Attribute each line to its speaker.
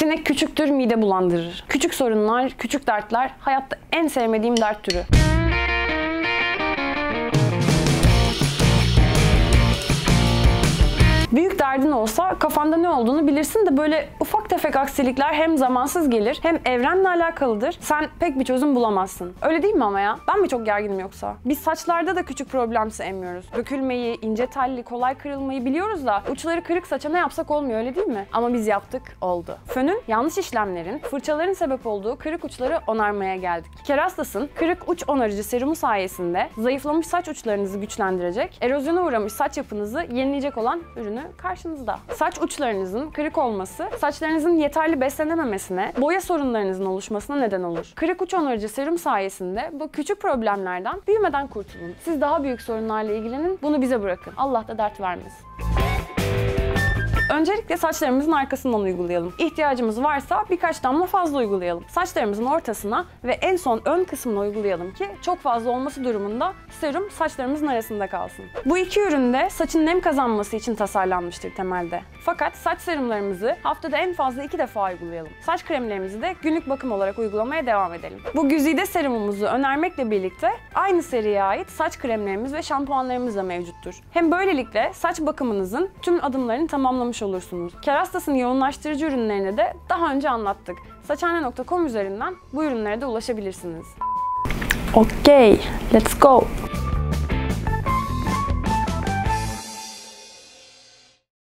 Speaker 1: Sinek küçüktür, mide bulandırır. Küçük sorunlar, küçük dertler hayatta en sevmediğim dert türü. Derdin olsa kafanda ne olduğunu bilirsin de böyle ufak tefek aksilikler hem zamansız gelir hem evrenle alakalıdır. Sen pek bir çözüm bulamazsın. Öyle değil mi ama ya? Ben mi çok gerginim yoksa? Biz saçlarda da küçük problem sevmiyoruz. Dökülmeyi, ince telli, kolay kırılmayı biliyoruz da uçları kırık saça ne yapsak olmuyor öyle değil mi? Ama biz yaptık, oldu. Fönün yanlış işlemlerin, fırçaların sebep olduğu kırık uçları onarmaya geldik. Kerastas'ın kırık uç onarıcı serumu sayesinde zayıflamış saç uçlarınızı güçlendirecek, erozyona uğramış saç yapınızı yenileyecek olan ürünü karşınızda. Saç uçlarınızın kırık olması, saçlarınızın yeterli beslenememesine, boya sorunlarınızın oluşmasına neden olur. Kırık uç onarıcı serum sayesinde bu küçük problemlerden büyümeden kurtulun. Siz daha büyük sorunlarla ilgilenin, bunu bize bırakın. Allah da dert vermesin. Öncelikle saçlarımızın arkasından uygulayalım. İhtiyacımız varsa birkaç damla fazla uygulayalım. Saçlarımızın ortasına ve en son ön kısmına uygulayalım ki çok fazla olması durumunda serum saçlarımızın arasında kalsın. Bu iki ürün de saçın nem kazanması için tasarlanmıştır temelde. Fakat saç serumlarımızı haftada en fazla iki defa uygulayalım. Saç kremlerimizi de günlük bakım olarak uygulamaya devam edelim. Bu güzide serumumuzu önermekle birlikte aynı seriye ait saç kremlerimiz ve şampuanlarımız da mevcuttur. Hem böylelikle saç bakımınızın tüm adımlarını tamamlamış olursunuz. Kerastas'ın yoğunlaştırıcı ürünlerini de daha önce anlattık. Saçhane.com üzerinden bu ürünlere de ulaşabilirsiniz. Okay, let's go.